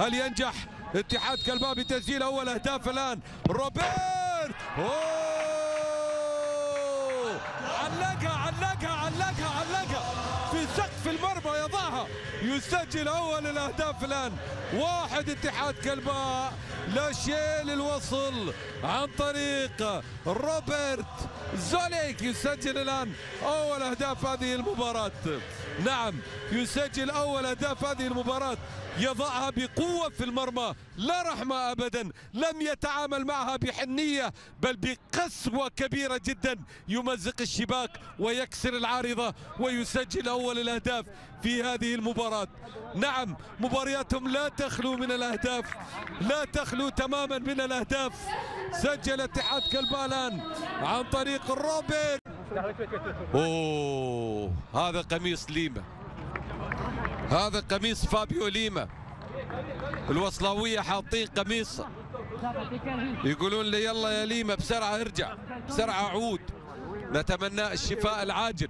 هل ينجح اتحاد كلباء بتسجيل أول أهداف الآن؟ روبرت! أوه! علقها علقها علقها علقها! في سقف المرمى يضعها! يسجل أول الأهداف الآن! واحد اتحاد كلباء لا شيء للوصل! عن طريق روبرت زوليك! يسجل الآن أول أهداف هذه المباراة! نعم يسجل أول أهداف هذه المباراة. يضعها بقوة في المرمى لا رحمة ابدا لم يتعامل معها بحنية بل بقسوة كبيرة جدا. يمزق الشباك ويكسر العارضة ويسجل أول الأهداف في هذه المباراة. نعم مبارياتهم لا تخلو من الأهداف لا تخلو تماما من الأهداف. سجل اتحاد كلباء آلان عن طريق روبرت اوه. هذا قميص ليما. هذا قميص فابيو ليما. الوصلاوية حاطين قميص. يقولون لي يلا يا ليما بسرعة ارجع بسرعة عود. نتمنى الشفاء العاجل.